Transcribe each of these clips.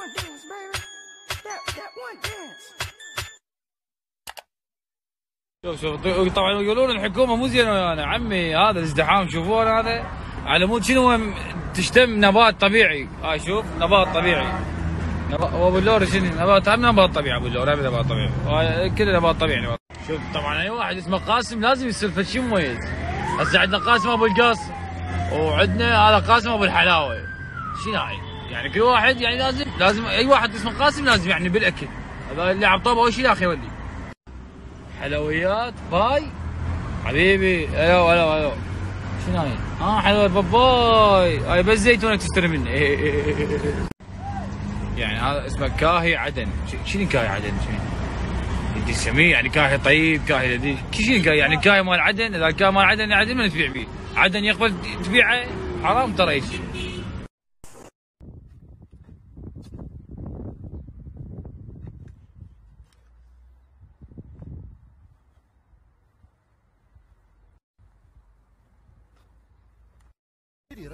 one dance, baby. That that one dance. شوف شوف طبعا يقولون الحكومة مو زينة ويانا. عمي هذا الازدحام شوفون هذا. على مود شنو تشتم نبات طبيعي. هاي شوف نبات طبيعي. أبو اللور شنو؟ نبات هم نبات طبيعي أبو اللور هم نبات طبيعي. هاي كله نبات طبيعي نبات. شوف طبعا أي واحد اسمه قاسم لازم يصير فد شيء مميز. هسه عندنا قاسم أبو القاص وعندنا هذا قاسم أبو الحلاوه شنو هاي؟ يعني كل واحد يعني لازم لازم أي واحد اسمه قاسم لازم يعني بالأكل. هذا اللي عبطوبه أول شيء أخي يولي حلويات باي. حبيبي ألو ألو ألو. شنو هاي؟ آه حلويات باباي هاي بس زيتونك تشتري مني. يعني هذا اسمه كاهي عدن. شنو كاهي عدن؟ انت تسميه يعني كاهي طيب كاهي لذيذ. شنو كاهي؟ يعني كاهي مال عدن؟ إذا كان مال عدن عدن ما تبيع فيه عدن يقبل تبيعه؟ حرام ترى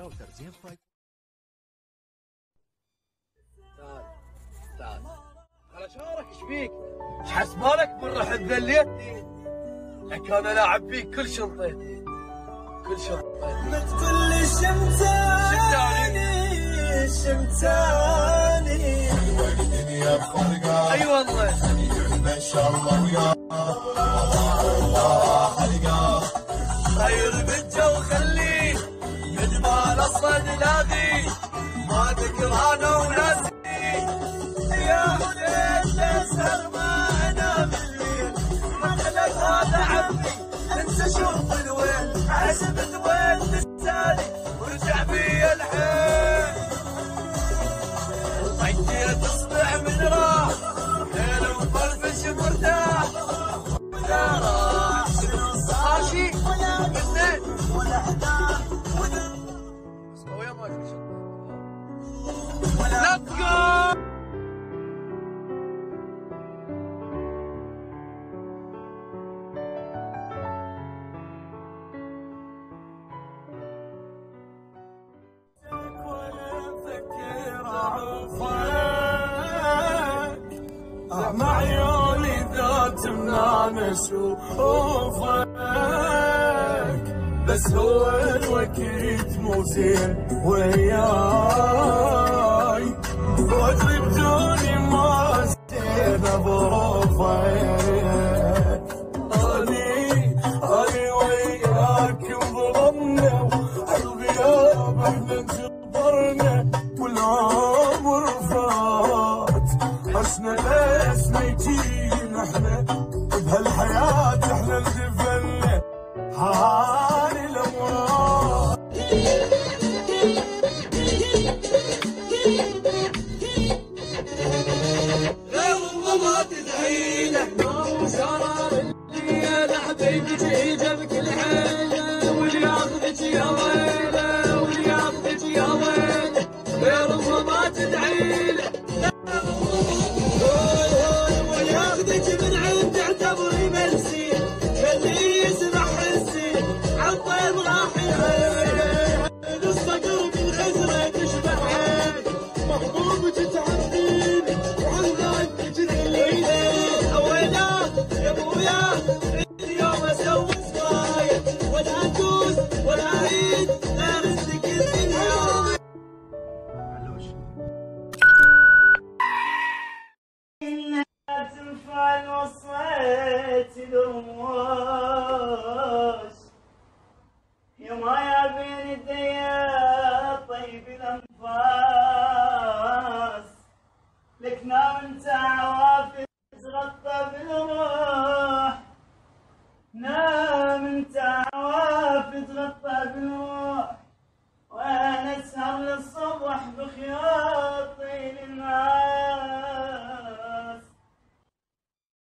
إيش تعال على شعرك إيش فيك؟ إيش حسبالك من رحت ذليتني؟ لك أنا لاعب فيك كل شنطتي كل شنطتي كل شمتاني شمتاني. أي والله. ما شاء الله ويا جدبان أصلا لاغي ما تكرهنا وناسي. يا حسين تسهر معنا بالليل محلك هذا عمي. انت شوف الوين حسبت وين مع عيوني ذات منان اشوفك بس هو الوقت مو زين وياي. وادري بدوني ما زين بروفك تدعي له واللي ياخذك من عند اعتبر why